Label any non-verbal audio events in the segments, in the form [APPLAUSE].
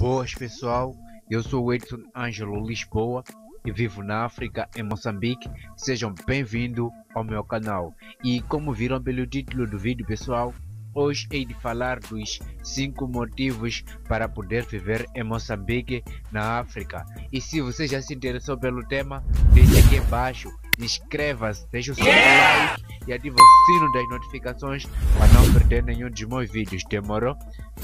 Boas pessoal, eu sou o Edson Ângelo Lisboa e vivo na África, em Moçambique. Sejam bem-vindos ao meu canal. E como viram pelo título do vídeo pessoal, hoje hei de falar dos 5 motivos para poder viver em Moçambique, na África. E se você já se interessou pelo tema, deixe aqui embaixo, inscreva-se, deixe o seu like e ative o sino das notificações para não perder nenhum dos meus vídeos, demorou?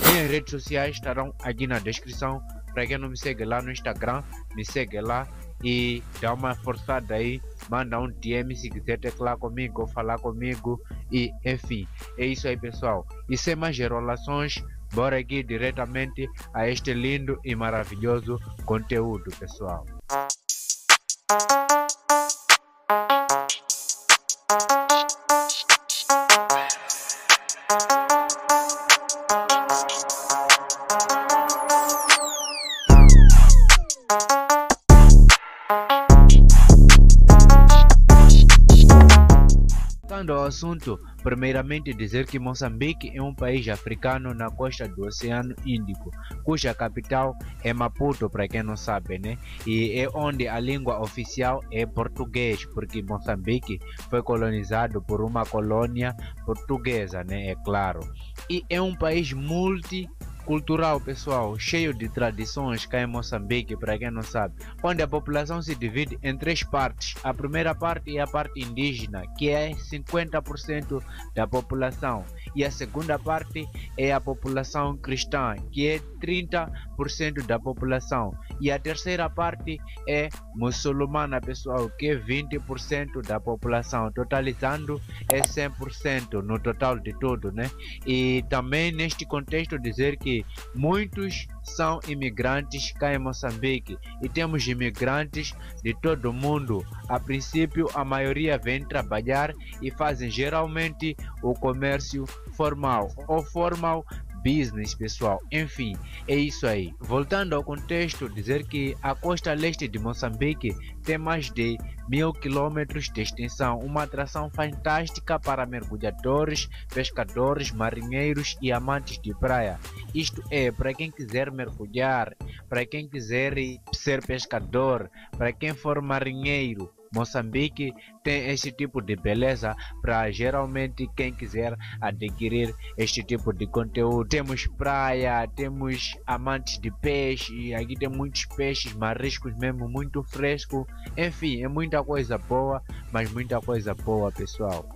Minhas redes sociais estarão aqui na descrição. Para quem não me segue lá no Instagram, me segue lá e dá uma forçada aí, manda um DM se quiser teclar comigo ou falar comigo e enfim, é isso aí pessoal. E sem mais enrolações, bora aqui diretamente a este lindo e maravilhoso conteúdo pessoal. Voltando ao assunto, primeiramente dizer que Moçambique é um país africano na costa do Oceano Índico, cuja capital é Maputo, para quem não sabe, né? E é onde a língua oficial é português, porque Moçambique foi colonizado por uma colônia portuguesa, né? É claro. E é um país multi cultural, pessoal, cheio de tradições cá em Moçambique, para quem não sabe, onde a população se divide em três partes. A primeira parte é a parte indígena, que é 50% da população, e a segunda parte é a população cristã, que é 30% da população, e a terceira parte é muçulmana, pessoal, que é 20% da população, totalizando é 100% no total de tudo, né? E também neste contexto dizer que muitos são imigrantes cá em Moçambique e temos imigrantes de todo o mundo. A princípio, a maioria vem trabalhar e fazem geralmente o comércio formal ou formal business, pessoal. Enfim, é isso aí. Voltando ao contexto, dizer que a costa leste de Moçambique tem mais de mil quilômetros de extensão, uma atração fantástica para mergulhadores, pescadores, marinheiros e amantes de praia. Isto é, para quem quiser mergulhar, para quem quiser ser pescador, para quem for marinheiro, Moçambique tem este tipo de beleza para geralmente quem quiser adquirir este tipo de conteúdo. Temos praia, temos amantes de peixe, aqui tem muitos peixes, mariscos mesmo muito fresco. Enfim, é muita coisa boa, mas muita coisa boa, pessoal.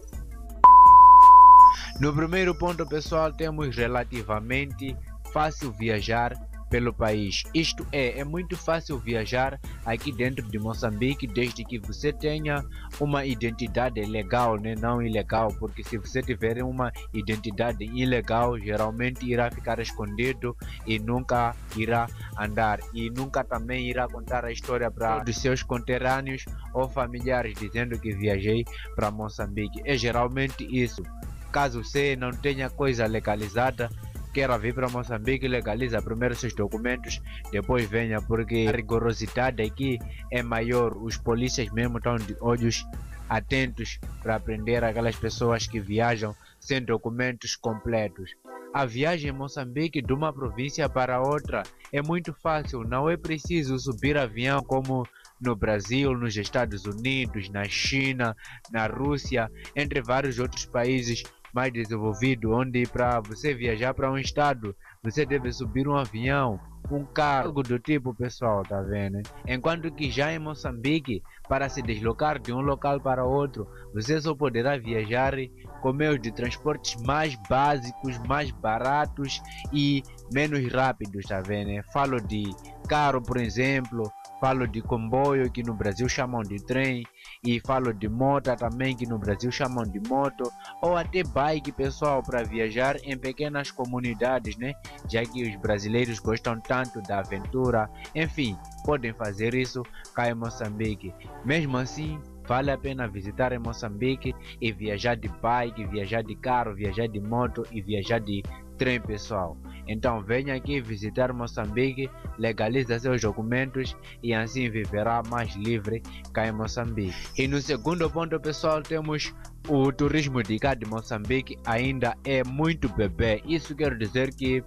No primeiro ponto, pessoal, temos relativamente fácil viajar pelo país. Isto é, é muito fácil viajar aqui dentro de Moçambique desde que você tenha uma identidade legal, né? não ilegal, porque se você tiver uma identidade ilegal, geralmente irá ficar escondido e nunca irá andar e nunca também irá contar a história para os seus conterrâneos ou familiares dizendo que viajei para Moçambique. É geralmente isso. Caso você não tenha coisa legalizada, queira vir para Moçambique, legaliza primeiro seus documentos, depois venha, porque a rigorosidade aqui é maior. Os polícias mesmo estão de olhos atentos para prender aquelas pessoas que viajam sem documentos completos. A viagem em Moçambique de uma província para outra é muito fácil, não é preciso subir avião como no Brasil, nos Estados Unidos, na China, na Rússia, entre vários outros países mais desenvolvido, onde para você viajar para um estado, você deve subir um avião, um carro, algo do tipo, pessoal, tá vendo? Enquanto que já em Moçambique, para se deslocar de um local para outro, você só poderá viajar com meios de transportes mais básicos, mais baratos e menos rápidos, tá vendo? Falo de carro, por exemplo, falo de comboio que no Brasil chamam de trem e falo de moto também que no Brasil chamam de moto ou até bike pessoal para viajar em pequenas comunidades né? Já que os brasileiros gostam tanto da aventura. Enfim podem fazer isso cá em Moçambique. Mesmo assim vale a pena visitar em Moçambique e viajar de bike viajar de carro viajar de moto e viajar de trem pessoal então venha aqui visitar Moçambique, legaliza seus documentos e assim viverá mais livre cá em Moçambique. E no segundo ponto pessoal temos o turismo de cá de Moçambique ainda é muito bebê. Isso quer dizer que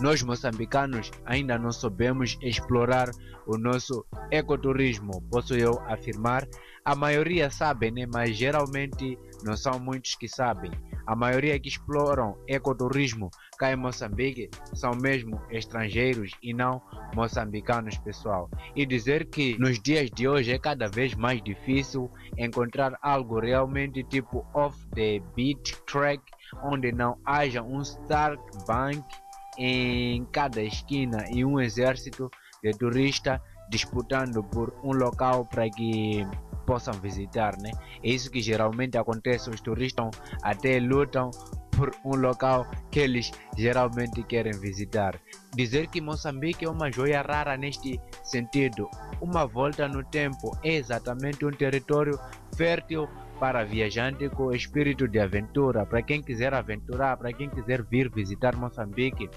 nós moçambicanos ainda não soubemos explorar o nosso ecoturismo, posso eu afirmar. A maioria sabe, né? mas geralmente não são muitos que sabem. A maioria que exploram ecoturismo cá em Moçambique são mesmo estrangeiros e não moçambicanos, pessoal. E dizer que nos dias de hoje é cada vez mais difícil encontrar algo realmente tipo off the beat track, onde não haja um Stark Bank em cada esquina e um exército de turistas disputando por um local para que possam visitar, né? É isso que geralmente acontece, os turistas até lutam por um local que eles geralmente querem visitar. Dizer que Moçambique é uma joia rara neste sentido, uma volta no tempo, é exatamente um território fértil para viajante com espírito de aventura, para quem quiser aventurar, para quem quiser vir visitar Moçambique,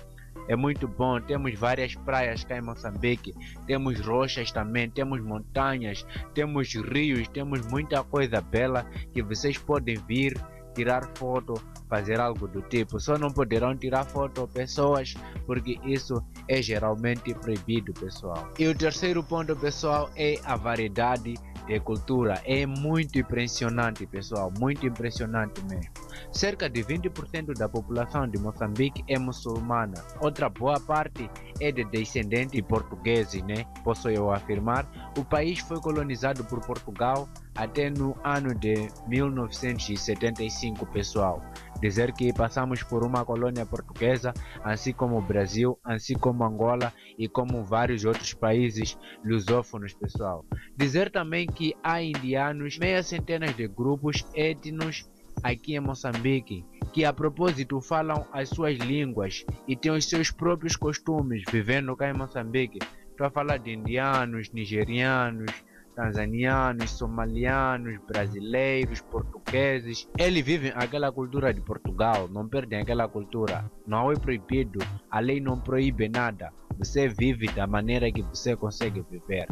é muito bom. Temos várias praias cá em Moçambique, temos rochas também, temos montanhas, temos rios, temos muita coisa bela que vocês podem vir tirar foto, fazer algo do tipo. Só não poderão tirar foto pessoas, porque isso é geralmente proibido, pessoal. E o terceiro ponto, pessoal, é a variedade de cultura. É muito impressionante, pessoal, muito impressionante mesmo. Cerca de 20% da população de Moçambique é muçulmana. Outra boa parte é de descendentes portugueses, né? Posso eu afirmar. O país foi colonizado por Portugal até no ano de 1975, pessoal. Dizer que passamos por uma colônia portuguesa, assim como o Brasil, assim como Angola e como vários outros países lusófonos, pessoal. Dizer também que há indianos, meia centenas de grupos étnicos aqui em Moçambique, que a propósito falam as suas línguas e têm os seus próprios costumes vivendo cá em Moçambique. Estou a falar de indianos, nigerianos, tanzanianos, somalianos, brasileiros, portugueses. Eles vivem aquela cultura de Portugal, não perdem aquela cultura. Não é proibido, a lei não proíbe nada. Você vive da maneira que você consegue viver.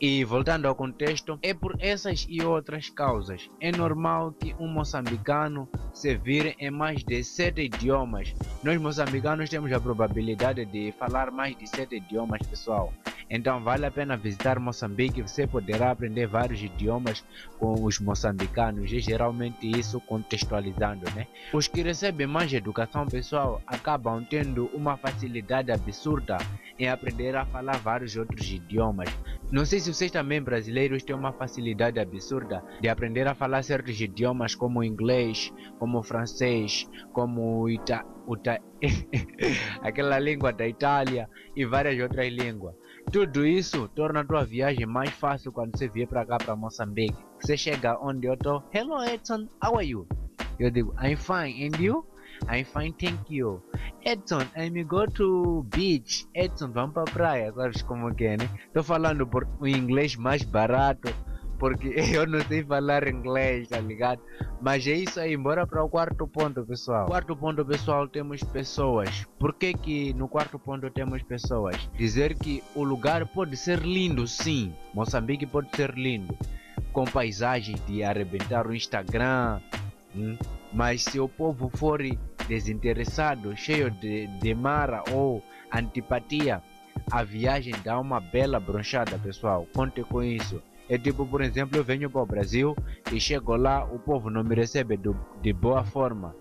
E voltando ao contexto, é por essas e outras causas. É normal que um moçambicano se vire em mais de sete idiomas. Nós moçambicanos temos a probabilidade de falar mais de sete idiomas, pessoal. Então vale a pena visitar Moçambique, você poderá aprender vários idiomas com os moçambicanos e geralmente isso contextualizando, né? Os que recebem mais educação pessoal acabam tendo uma facilidade absurda em aprender a falar vários outros idiomas. Não sei se vocês também brasileiros têm uma facilidade absurda de aprender a falar certos idiomas como inglês, como francês, como ita, uta, [LAUGHS] aquela língua da Itália e várias outras línguas. Tudo isso torna a tua viagem mais fácil quando você vier para cá para Moçambique. Você chega onde eu tô, hello Edson, how are you? Eu digo, I'm fine, and you? I'm fine, thank you. Edson, I'm go to beach. Edson, vamos pra praia, sabes como que é, né? Tô falando por um inglês mais barato, porque [LAUGHS] eu não sei falar inglês, tá ligado? Mas é isso aí, bora para o quarto ponto, pessoal. Quarto ponto, pessoal, temos pessoas. Por que que no quarto ponto temos pessoas? Dizer que o lugar pode ser lindo, sim. Moçambique pode ser lindo. Com paisagens de arrebentar o Instagram. Hum? Mas se o povo for desinteressado, cheio de, de mara ou antipatia, a viagem dá uma bela bronchada, pessoal. Conte com isso. É tipo, por exemplo, eu venho para o Brasil e chego lá, o povo não me recebe do, de boa forma.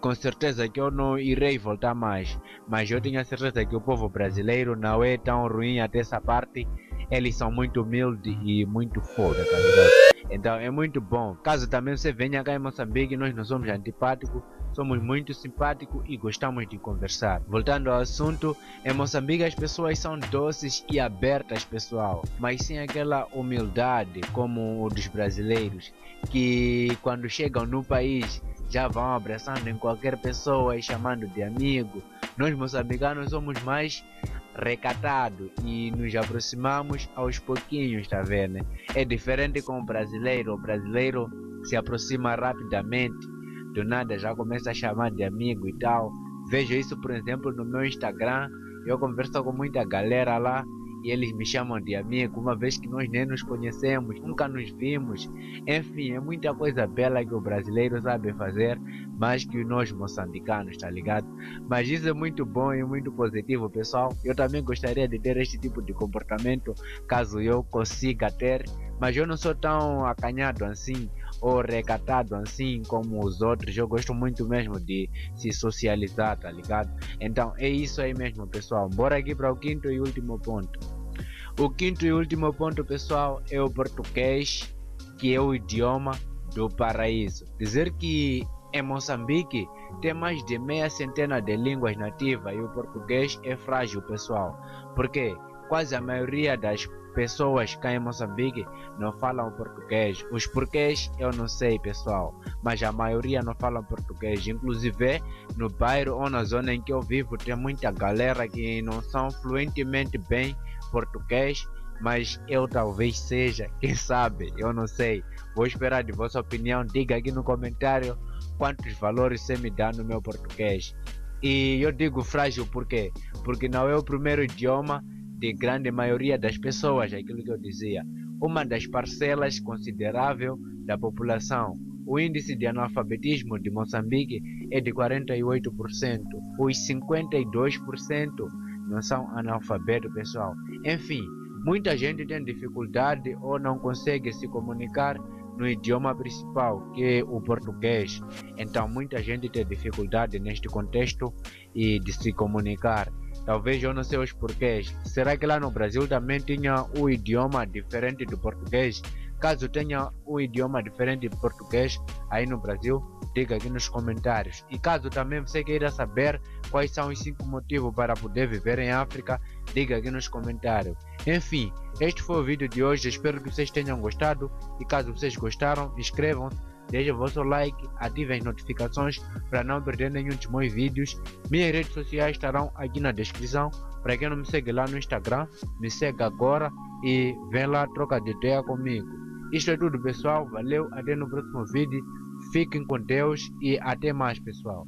Com certeza que eu não irei voltar mais, mas eu tenho a certeza que o povo brasileiro não é tão ruim até essa parte. Eles são muito humildes e muito foda, tá ligado? Então é muito bom. Caso também você venha cá em Moçambique, nós não somos antipáticos, somos muito simpáticos e gostamos de conversar. Voltando ao assunto, em Moçambique as pessoas são doces e abertas, pessoal, mas sem aquela humildade como o dos brasileiros, que quando chegam no país já vão abraçando em qualquer pessoa e chamando de amigo. Nós moçambicanos somos mais recatados e nos aproximamos aos pouquinhos, tá vendo? É diferente com o brasileiro, o brasileiro se aproxima rapidamente do nada já começa a chamar de amigo e tal. Vejo isso, por exemplo, no meu Instagram. Eu converso com muita galera lá e eles me chamam de amigo, uma vez que nós nem nos conhecemos, nunca nos vimos. Enfim, é muita coisa bela que o brasileiro sabe fazer, mais que nós moçambicanos, tá ligado? Mas isso é muito bom e muito positivo, pessoal. Eu também gostaria de ter este tipo de comportamento, caso eu consiga ter, mas eu não sou tão acanhado assim ou recatado assim como os outros. Eu gosto muito mesmo de se socializar, tá ligado? Então é isso aí mesmo, pessoal. Bora aqui para o quinto e último ponto. O quinto e último ponto, pessoal, é o português, que é o idioma do paraíso. Dizer que em Moçambique tem mais de meia centena de línguas nativas e o português é frágil, pessoal. Porque quase a maioria das pessoas cá em Moçambique não falam português. Os porquês eu não sei, pessoal, mas a maioria não falam português. Inclusive, no bairro ou na zona em que eu vivo, tem muita galera que não são fluentemente bem português, mas eu talvez seja, [LAUGHS] quem sabe, eu não sei. Vou esperar de vossa opinião. Diga aqui no comentário quantos valores você me dá no meu português. E eu digo frágil por quê? Porque não é o primeiro idioma de grande maioria das pessoas, aquilo que eu dizia. Uma das parcelas considerável da população. O índice de analfabetismo de Moçambique é de 48%. Os 52% não são analfabetos, pessoal. Enfim, muita gente tem dificuldade ou não consegue se comunicar no idioma principal, que é o português. Então, muita gente tem dificuldade neste contexto e de se comunicar. Talvez eu não sei os porquês. Será que lá no Brasil também tinha um idioma diferente do português? Caso tenha um idioma diferente de português aí no Brasil, diga aqui nos comentários. E caso também você queira saber quais são os 5 motivos para poder viver em África, diga aqui nos comentários. Enfim, este foi o vídeo de hoje. Espero que vocês tenham gostado. E caso vocês gostaram, inscrevam-se deixe o vosso like, ative as notificações para não perder nenhum dos meus vídeos. Minhas redes sociais estarão aqui na descrição. Para quem não me segue lá no Instagram, me segue agora e vem lá troca de ideia comigo. Isto é tudo pessoal, valeu, até no próximo vídeo. Fiquem com Deus e até mais pessoal.